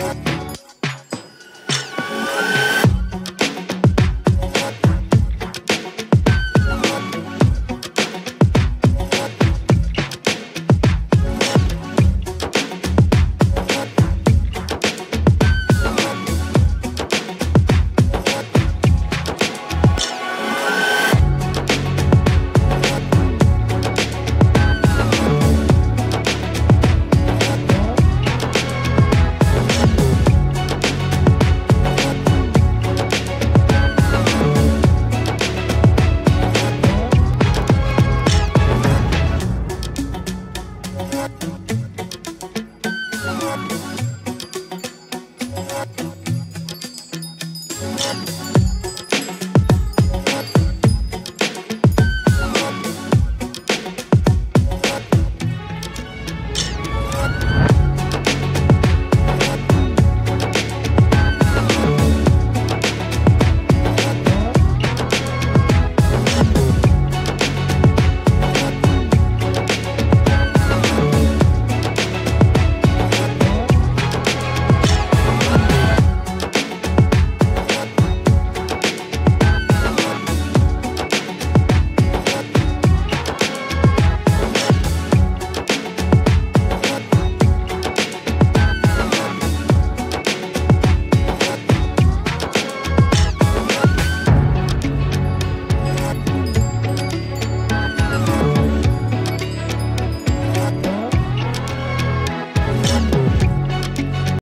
Bye.